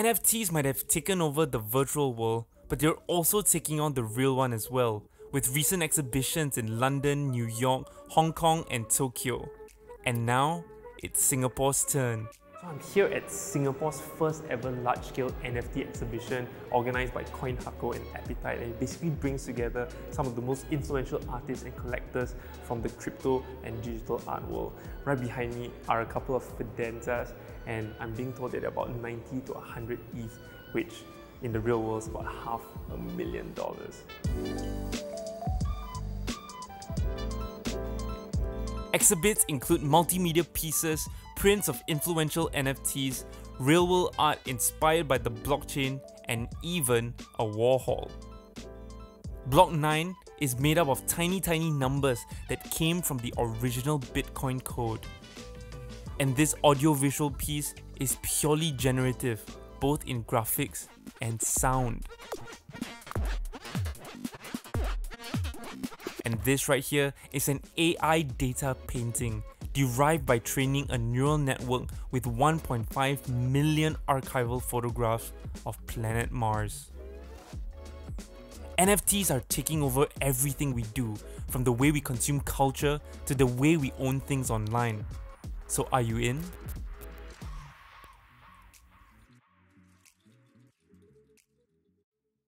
NFTs might have taken over the virtual world, but they're also taking on the real one as well, with recent exhibitions in London, New York, Hong Kong, and Tokyo. And now, it's Singapore's turn. So I'm here at Singapore's first ever large-scale NFT exhibition organized by CoinHako and Appetite and it basically brings together some of the most influential artists and collectors from the crypto and digital art world. Right behind me are a couple of Fidenzas and I'm being told that they're about 90 to 100 ETH which in the real world is about half a million dollars. Exhibits include multimedia pieces, prints of influential NFTs, real world art inspired by the blockchain, and even a Warhol. Block 9 is made up of tiny tiny numbers that came from the original Bitcoin code. And this audiovisual piece is purely generative, both in graphics and sound. And this right here is an AI data painting derived by training a neural network with 1.5 million archival photographs of planet Mars. NFTs are taking over everything we do, from the way we consume culture to the way we own things online. So are you in?